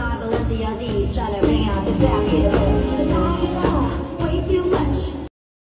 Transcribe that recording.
marvelous, Yazzie, trying to bring out the fabulous.